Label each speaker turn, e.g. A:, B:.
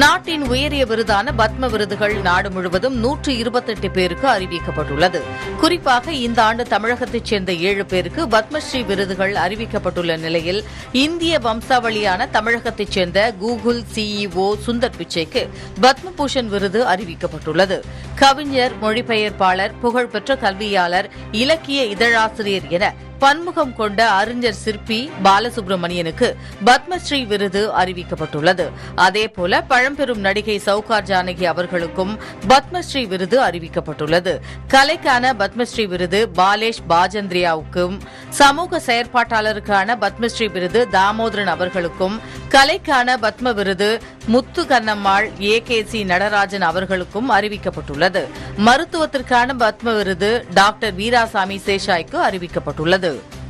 A: நாட்டின் உயரிய விருதான பத்ம விருதுகள் நாடு முழுவதும் நூற்று இருபத்தெட்டு பேருக்கு அறிவிக்கப்பட்டுள்ளது. குறிப்பாக இந்த ஆண்டு தமிழகத்தைச் சேர்ந்த ஏழு பேருக்கு பத்மஸ்ரீ விருதுகள் அறிவிக்கப்பட்டுள்ள நிலையில் இந்திய வம்சாவளியான தமிழகத்தைச் சேர்ந்த கூகுள் சிஇஓ சுந்தர் பிச்சைக்கு பத்மபூஷன் விருது அறிவிக்கப்பட்டுள்ளது. கவிஞர் மொழிபெயர்ப்பாளர் புகழ்பெற்ற கல்வியாளர் இலக்கிய இதழாசிரியர் என பன்முகம் கொண்ட அறிஞர் சிற்பி பாலசுப்ரமணியனுக்கு பத்மஸ்ரீ விருது அறிவிக்கப்பட்டுள்ளது. அதேபோல பழம்பெரும் நடிகை சவுகார் ஜானகி அவர்களுக்கும் பத்மஸ்ரீ விருது அறிவிக்கப்பட்டுள்ளது. கலைக்கான பத்மஸ்ரீ விருது பாலேஷ் பாஜந்திரியாவுக்கும் சமூக செயற்பாட்டாளருக்கான பத்மஸ்ரீ விருது தாமோதரன் அவர்களுக்கும் கலைக்கான பத்ம விருது Muthu Kannammal A K C Natarajan அவர்களுக்கும் அறிவிக்கப்பட்டுள்ளது. மருத்துவத்திற்கான பத்ம விருது டாக்டர் வீராசாமி சேஷாய்க்கு அறிவிக்கப்பட்டுள்ளது. 큐